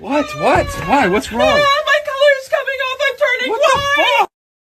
What? What? Why? What's ah, wrong? Ah, my color's coming off. I'm turning what white. The fuck?